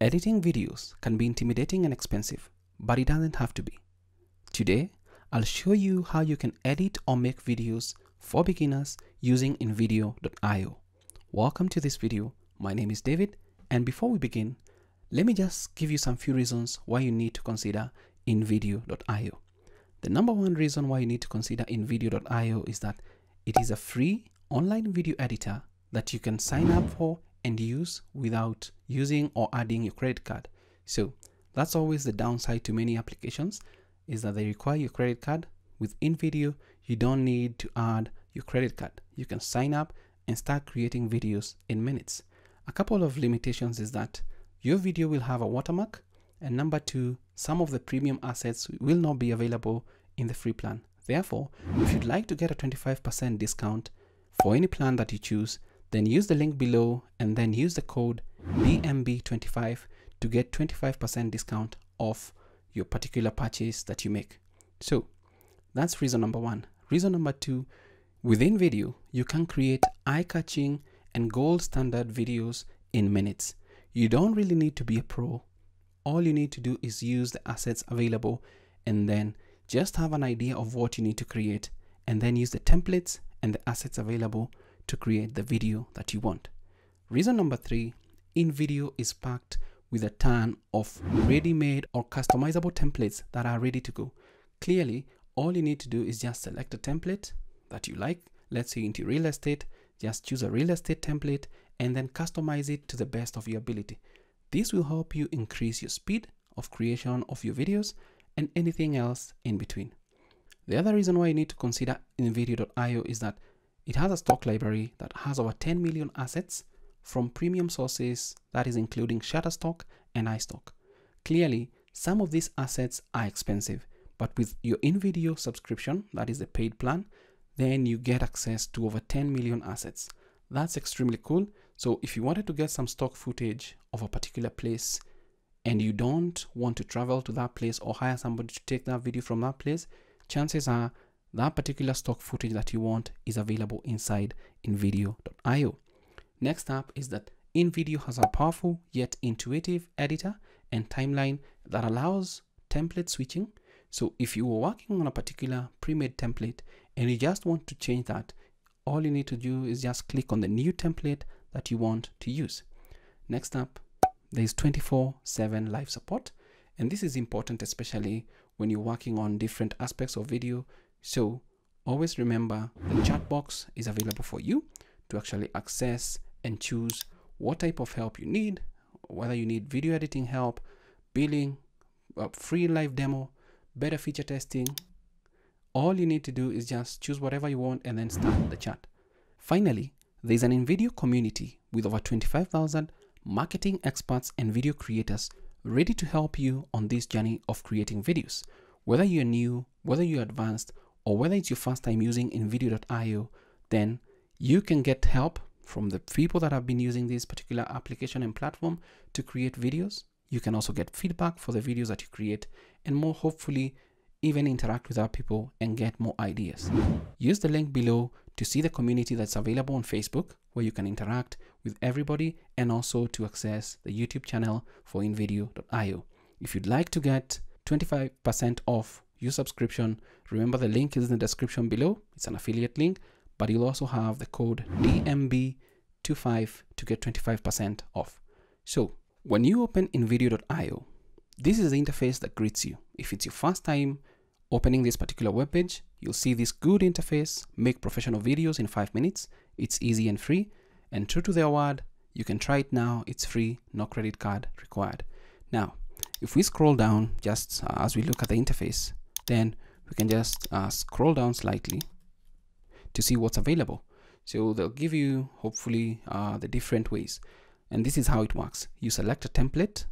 Editing videos can be intimidating and expensive, but it doesn't have to be. Today, I'll show you how you can edit or make videos for beginners using InVideo.io. Welcome to this video. My name is David, and before we begin, let me just give you some few reasons why you need to consider InVideo.io. The number one reason why you need to consider InVideo.io is that it is a free online video editor that you can sign up for and use without using or adding your credit card. So that's always the downside to many applications is that they require your credit card. With InVideo, you don't need to add your credit card. You can sign up and start creating videos in minutes. A couple of limitations is that your video will have a watermark and number two, some of the premium assets will not be available in the free plan. Therefore, if you'd like to get a 25% discount for any plan that you choose, then use the link below and then use the code DMB25 to get 25% discount off your particular purchase that you make. So that's reason number one. Reason number two, with InVideo, you can create eye-catching and gold standard videos in minutes. You don't really need to be a pro. All you need to do is use the assets available and then just have an idea of what you need to create and then use the templates and the assets available to create the video that you want. Reason number three, InVideo is packed with a ton of ready-made or customizable templates that are ready to go. Clearly, all you need to do is just select a template that you like. Let's say into real estate, just choose a real estate template and then customize it to the best of your ability. This will help you increase your speed of creation of your videos and anything else in between. The other reason why you need to consider InVideo.io is that it has a stock library that has over 10 million assets from premium sources that is including Shutterstock and iStock. Clearly, some of these assets are expensive, but with your InVideo subscription, that is the paid plan, then you get access to over 10 million assets. That's extremely cool. So if you wanted to get some stock footage of a particular place and you don't want to travel to that place or hire somebody to take that video from that place, chances are that particular stock footage that you want is available inside InVideo.io. Next up is that InVideo has a powerful yet intuitive editor and timeline that allows template switching. So if you were working on a particular pre-made template and you just want to change that, all you need to do is just click on the new template that you want to use. Next up, there is 24-7 live support. And this is important, especially when you're working on different aspects of video so always remember the chat box is available for you to actually access and choose what type of help you need, whether you need video editing help, billing, a free live demo, better feature testing. All you need to do is just choose whatever you want and then start the chat. Finally, there's an InVideo community with over 25,000 marketing experts and video creators ready to help you on this journey of creating videos. Whether you're new, whether you're advanced, or whether it's your first time using InVideo.io, then you can get help from the people that have been using this particular application and platform to create videos. You can also get feedback for the videos that you create and more hopefully even interact with other people and get more ideas. Use the link below to see the community that's available on Facebook where you can interact with everybody and also to access the YouTube channel for InVideo.io. If you'd like to get 25% off your subscription. Remember the link is in the description below. It's an affiliate link, but you'll also have the code DMB25 to get 25% off. So when you open InVideo.io, this is the interface that greets you. If it's your first time opening this particular web page, you'll see this good interface, make professional videos in five minutes. It's easy and free. And true to their word, you can try it now. It's free, no credit card required. Now, if we scroll down just uh, as we look at the interface, then we can just uh, scroll down slightly to see what's available. So they'll give you hopefully uh, the different ways. And this is how it works. You select a template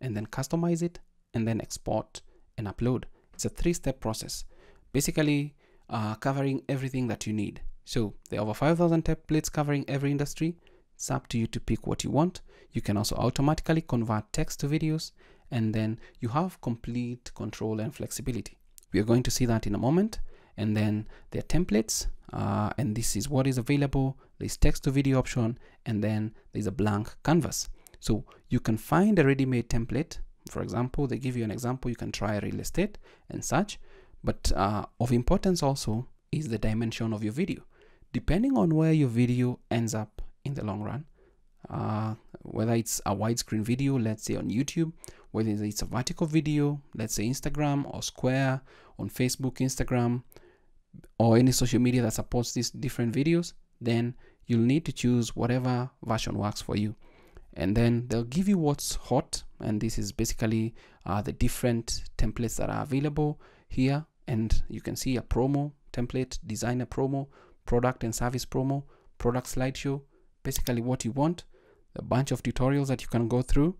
and then customize it and then export and upload. It's a three-step process, basically uh, covering everything that you need. So there are over 5,000 templates covering every industry. It's up to you to pick what you want. You can also automatically convert text to videos and then you have complete control and flexibility. We are going to see that in a moment. And then there are templates, uh, and this is what is available. There's text to video option, and then there's a blank canvas. So you can find a ready-made template. For example, they give you an example, you can try real estate and such. But uh, of importance also is the dimension of your video. Depending on where your video ends up in the long run, uh, whether it's a widescreen video, let's say on YouTube, whether it's a vertical video, let's say Instagram or Square on Facebook, Instagram, or any social media that supports these different videos, then you'll need to choose whatever version works for you. And then they'll give you what's hot. And this is basically uh, the different templates that are available here. And you can see a promo template, designer promo, product and service promo, product slideshow, basically what you want, a bunch of tutorials that you can go through.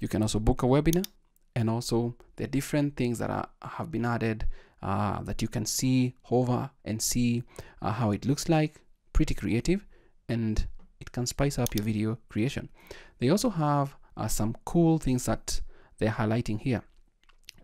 You can also book a webinar and also the different things that are, have been added uh, that you can see, hover and see uh, how it looks like. Pretty creative and it can spice up your video creation. They also have uh, some cool things that they're highlighting here,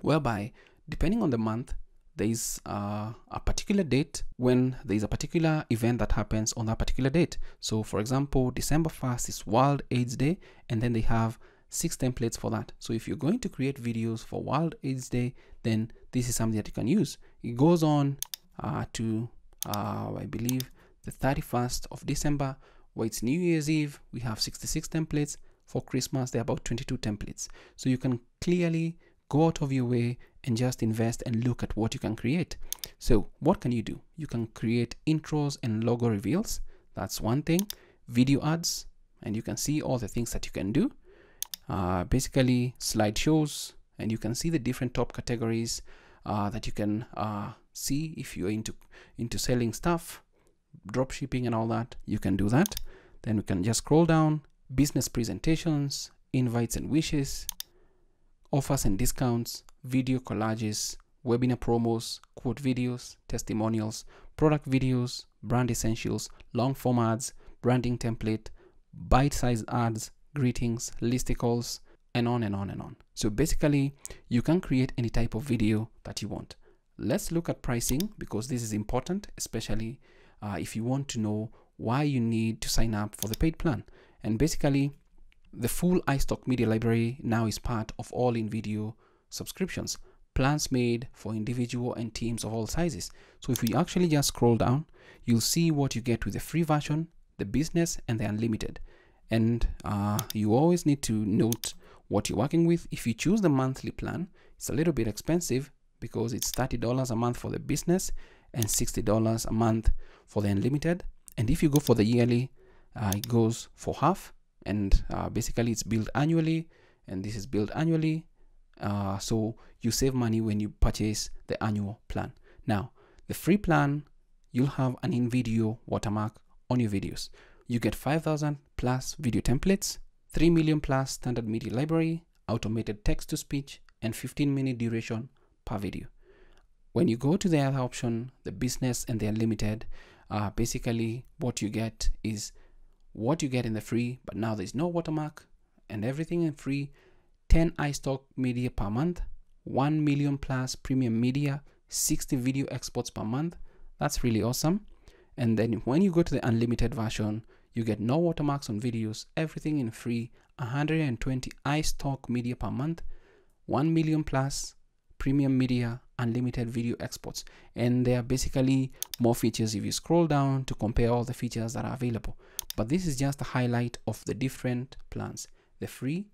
whereby depending on the month, there is uh, a particular date when there is a particular event that happens on that particular date. So for example, December 1st is World AIDS Day, and then they have six templates for that. So if you're going to create videos for World AIDS Day, then this is something that you can use. It goes on uh, to, uh, I believe, the 31st of December, where it's New Year's Eve, we have 66 templates. For Christmas, there are about 22 templates. So you can clearly go out of your way and just invest and look at what you can create. So what can you do? You can create intros and logo reveals. That's one thing. Video ads, and you can see all the things that you can do. Uh, basically slideshows, and you can see the different top categories uh, that you can uh, see if you're into into selling stuff, drop shipping and all that. You can do that. Then we can just scroll down, business presentations, invites and wishes, offers and discounts, video collages, webinar promos, quote videos, testimonials, product videos, brand essentials, long form ads, branding template, bite-sized ads, greetings, listicles, and on and on and on. So basically, you can create any type of video that you want. Let's look at pricing because this is important, especially uh, if you want to know why you need to sign up for the paid plan. And basically, the full iStock media library now is part of all InVideo subscriptions, plans made for individual and teams of all sizes. So if we actually just scroll down, you'll see what you get with the free version, the business, and the unlimited. And uh, you always need to note what you're working with. If you choose the monthly plan, it's a little bit expensive because it's $30 a month for the business and $60 a month for the unlimited. And if you go for the yearly, uh, it goes for half and uh, basically it's billed annually and this is billed annually uh, so you save money when you purchase the annual plan now the free plan you'll have an InVideo watermark on your videos you get 5000 plus video templates 3 million plus standard media library automated text to speech and 15 minute duration per video when you go to the other option the business and the unlimited uh, basically what you get is what you get in the free, but now there's no watermark and everything in free. 10 iStock media per month, 1 million plus premium media, 60 video exports per month. That's really awesome. And then when you go to the unlimited version, you get no watermarks on videos, everything in free, 120 iStock media per month, 1 million plus premium media, unlimited video exports. And there are basically more features if you scroll down to compare all the features that are available. But this is just a highlight of the different plans, the free,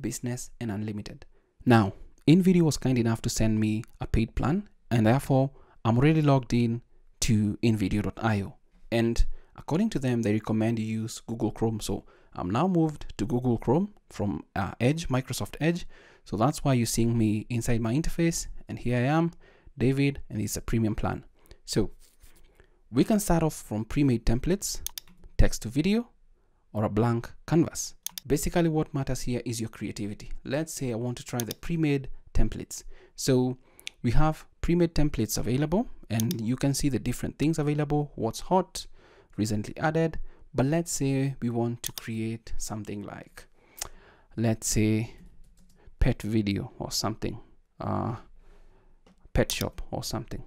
business, and unlimited. Now, InVideo was kind enough to send me a paid plan, and therefore I'm already logged in to InVideo.io. And according to them, they recommend you use Google Chrome. So I'm now moved to Google Chrome from uh, Edge, Microsoft Edge. So that's why you're seeing me inside my interface. And here I am, David, and it's a premium plan. So we can start off from pre-made templates text to video, or a blank canvas. Basically what matters here is your creativity. Let's say I want to try the pre-made templates. So we have pre-made templates available and you can see the different things available, what's hot, recently added. But let's say we want to create something like, let's say pet video or something, uh, pet shop or something.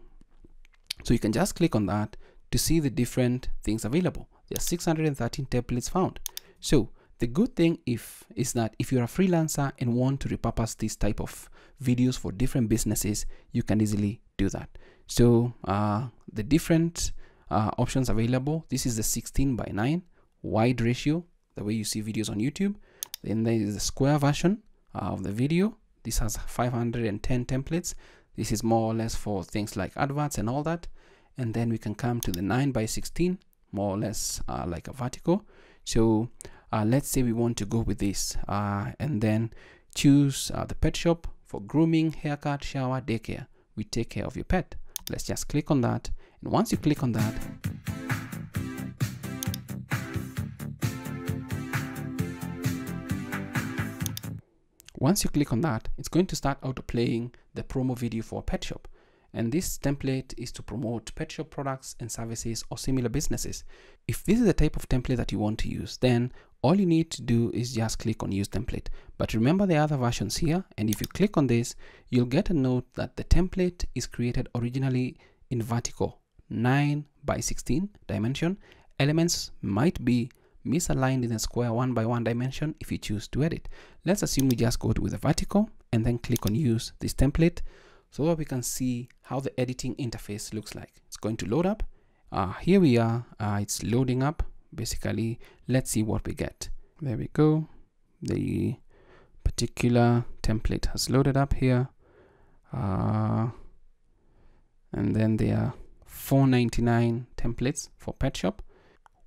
So you can just click on that to see the different things available. There are 613 templates found. So The good thing if is that if you're a freelancer and want to repurpose this type of videos for different businesses, you can easily do that. So uh, the different uh, options available. This is the 16 by 9 wide ratio, the way you see videos on YouTube. Then there is the square version of the video. This has 510 templates. This is more or less for things like adverts and all that. And then we can come to the 9 by 16, more or less uh, like a vertical. So uh, let's say we want to go with this uh, and then choose uh, the pet shop for grooming, haircut, shower, daycare. We take care of your pet. Let's just click on that. And once you click on that, Once you click on that, it's going to start auto playing the promo video for a pet shop. And this template is to promote pet shop products and services or similar businesses. If this is the type of template that you want to use, then all you need to do is just click on use template. But remember the other versions here. And if you click on this, you'll get a note that the template is created originally in vertical 9 by 16 dimension. Elements might be misaligned in a square one by one dimension if you choose to edit. Let's assume we just go with a vertical and then click on use this template so that we can see how the editing interface looks like. It's going to load up. Uh, here we are, uh, it's loading up. Basically, let's see what we get. There we go. The particular template has loaded up here. Uh, and then there are 499 templates for pet shop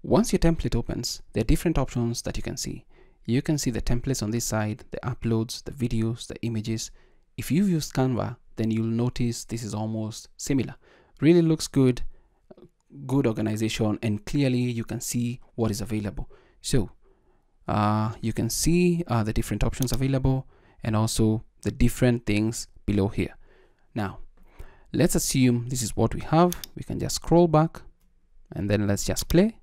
once your template opens, there are different options that you can see. You can see the templates on this side, the uploads, the videos, the images. If you've used Canva, then you'll notice this is almost similar. Really looks good, good organization, and clearly you can see what is available. So uh, you can see uh, the different options available and also the different things below here. Now, let's assume this is what we have. We can just scroll back and then let's just play.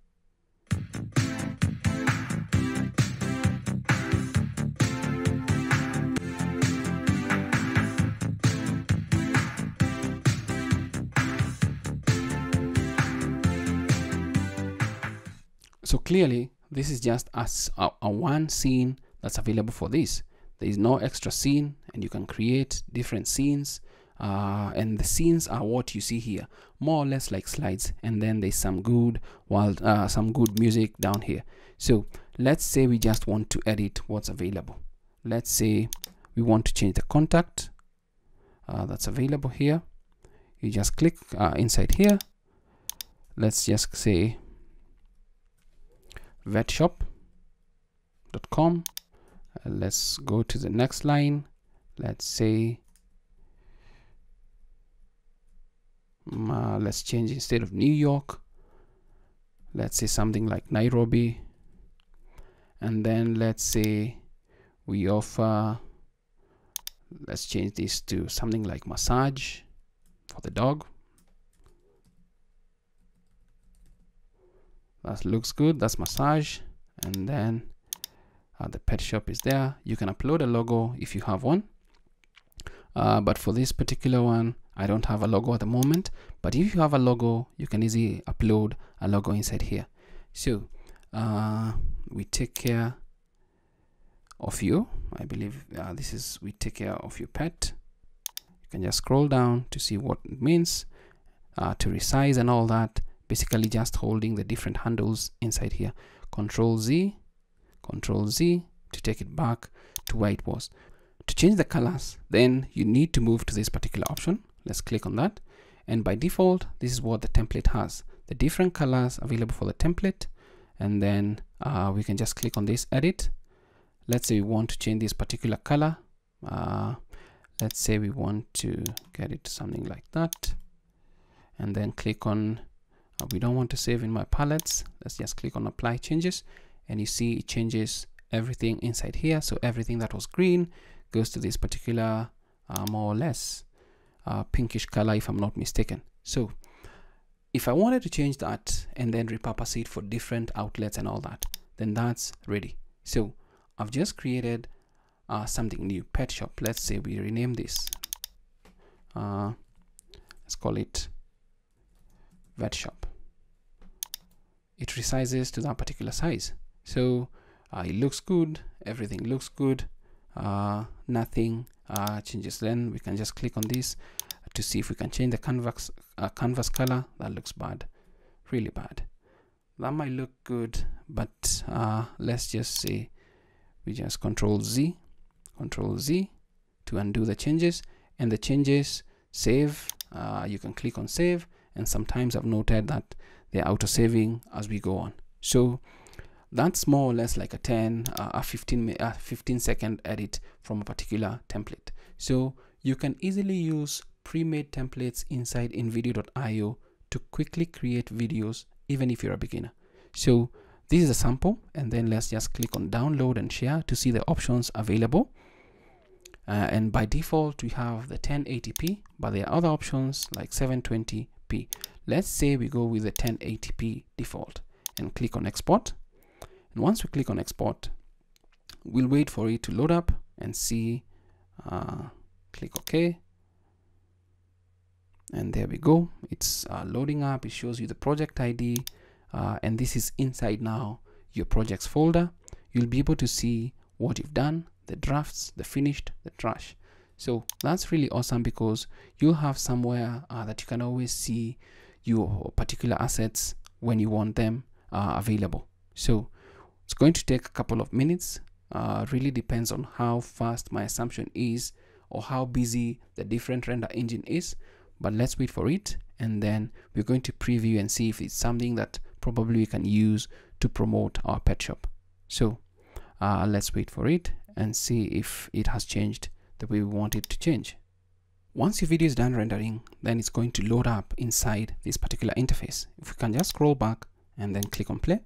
Clearly, this is just a, a, one scene that's available for this. There is no extra scene and you can create different scenes uh, and the scenes are what you see here more or less like slides and then there's some good while uh, some good music down here. So let's say we just want to edit what's available. Let's say we want to change the contact uh, that's available here. You just click uh, inside here. Let's just say vetshop.com uh, let's go to the next line. Let's say uh, let's change instead of New York. Let's say something like Nairobi. And then let's say we offer let's change this to something like massage for the dog that looks good that's massage and then uh, the pet shop is there you can upload a logo if you have one uh, but for this particular one I don't have a logo at the moment, but if you have a logo, you can easily upload a logo inside here. So uh, we take care of you. I believe uh, this is we take care of your pet. You can just scroll down to see what it means uh, to resize and all that. Basically just holding the different handles inside here. Control Z, Control Z to take it back to where it was. To change the colors, then you need to move to this particular option. Let's click on that. And by default this is what the template has. The different colors available for the template. And then uh, we can just click on this edit. Let's say we want to change this particular color. Uh, let's say we want to get it to something like that. And then click on uh, we don't want to save in my palettes let's just click on apply changes and you see it changes everything inside here so everything that was green goes to this particular uh, more or less uh, pinkish color if I'm not mistaken. So if I wanted to change that and then repurpose it for different outlets and all that, then that's ready. So I've just created uh, something new, pet shop. Let's say we rename this. Uh, let's call it vet shop. It resizes to that particular size. So uh, it looks good. Everything looks good. Uh, nothing uh, changes. Then we can just click on this to see if we can change the canvas uh, canvas color. That looks bad. Really bad. That might look good but uh, let's just say we just control Z control Z to undo the changes. And the changes save uh, you can click on save. And sometimes I've noted that they're auto saving as we go on. So that's more or less like a 10 uh, a 15 uh, 15 second edit from a particular template. So you can easily use pre-made templates inside InVideo.io to quickly create videos even if you're a beginner. So this is a sample and then let's just click on download and share to see the options available. Uh, and by default we have the 1080p but there are other options like 720p let's say we go with the 1080p default and click on export. And once we click on export we'll wait for it to load up and see uh, click OK. And there we go. It's uh, loading up. It shows you the project ID uh, and this is inside now your projects folder. You'll be able to see what you've done the drafts the finished the trash so that's really awesome because you'll have somewhere uh, that you can always see your particular assets when you want them uh, available so it's going to take a couple of minutes. Uh, really depends on how fast my assumption is or how busy the different render engine is. But let's wait for it and then we're going to preview and see if it's something that probably we can use to promote our pet shop. So uh, let's wait for it and see if it has changed the way we want it to change. Once your video is done rendering, then it's going to load up inside this particular interface. If we can just scroll back and then click on play.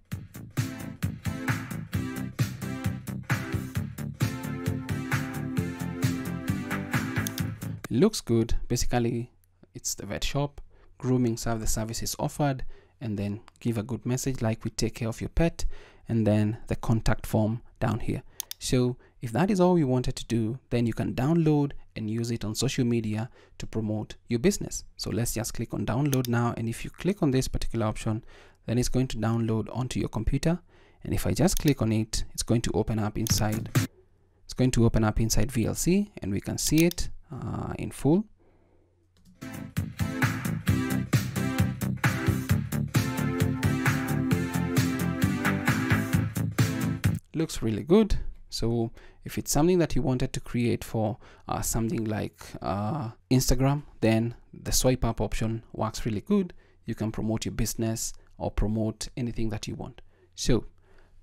looks good basically it's the vet shop grooming serve the services offered and then give a good message like we take care of your pet and then the contact form down here so if that is all you wanted to do then you can download and use it on social media to promote your business so let's just click on download now and if you click on this particular option then it's going to download onto your computer and if I just click on it it's going to open up inside it's going to open up inside VLC and we can see it uh, in full. Looks really good. So if it's something that you wanted to create for uh, something like uh, Instagram, then the swipe up option works really good. You can promote your business or promote anything that you want. So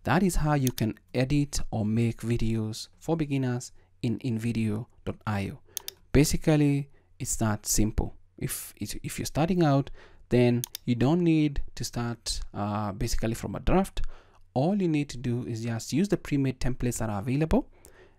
that is how you can edit or make videos for beginners in InVideo.io basically it's that simple if if you're starting out then you don't need to start uh, basically from a draft all you need to do is just use the pre-made templates that are available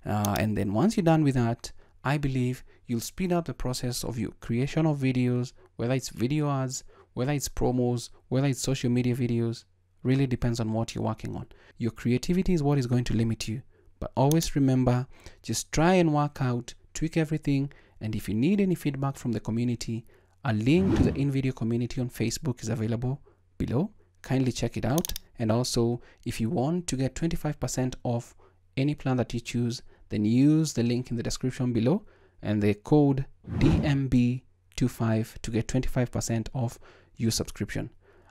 uh, and then once you're done with that I believe you'll speed up the process of your creation of videos whether it's video ads whether it's promos whether it's social media videos really depends on what you're working on your creativity is what is going to limit you but always remember just try and work out tweak everything. And if you need any feedback from the community, a link to the InVideo community on Facebook is available below. Kindly check it out. And also, if you want to get 25% off any plan that you choose, then use the link in the description below and the code DMB25 to get 25% off your subscription.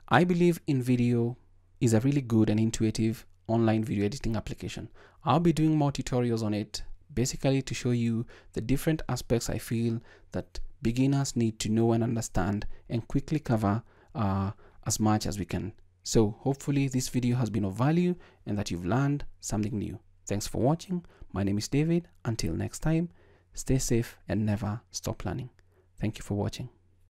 I believe InVideo is a really good and intuitive online video editing application. I'll be doing more tutorials on it basically to show you the different aspects I feel that beginners need to know and understand and quickly cover uh, as much as we can. So hopefully this video has been of value and that you've learned something new. Thanks for watching. My name is David. Until next time, stay safe and never stop learning. Thank you for watching.